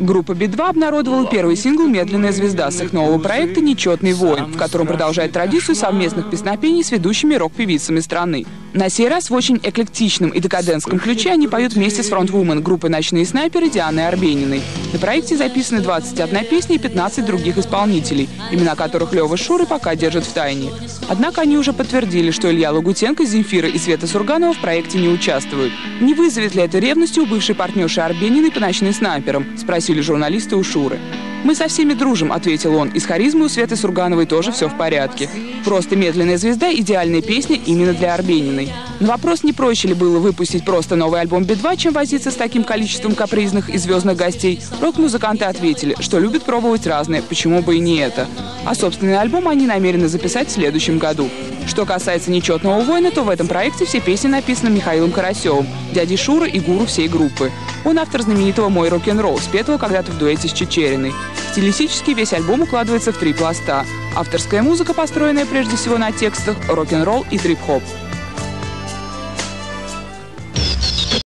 Группа Би-2 обнародовала первый сингл «Медленная звезда» с их нового проекта «Нечетный воин», в котором продолжает традицию совместных песнопений с ведущими рок-певицами страны. На сей раз в очень эклектичном и декадентском ключе они поют вместе с фронтвумен группы «Ночные снайперы» Дианы Арбениной. На проекте записаны 21 песня и 15 других исполнителей, имена которых Лева Шуры пока держат в тайне. Однако они уже подтвердили, что Илья Лагутенко, Земфира и Света Сурганова в проекте не участвуют. Не вызовет ли это ревности у бывшей партнерши Арбениной по «Ночным снайперам?» – спросили журналисты у Шуры. «Мы со всеми дружим», — ответил он. «И с харизмой у Светы Сургановой тоже все в порядке. Просто «Медленная звезда» — идеальная песня именно для Арбениной». На вопрос, не проще ли было выпустить просто новый альбом Би-2, чем возиться с таким количеством капризных и звездных гостей, рок-музыканты ответили, что любят пробовать разное, почему бы и не это. А собственный альбом они намерены записать в следующем году. Что касается «Нечетного воина», то в этом проекте все песни написаны Михаилом Карасевым, дядей Шура и гуру всей группы. Он автор знаменитого «Мой рок-н-ролл», спетого когда-то в дуэте с Чечериной. Стилистически весь альбом укладывается в три пласта. Авторская музыка, построенная прежде всего на текстах, рок-н-ролл и трип-хоп.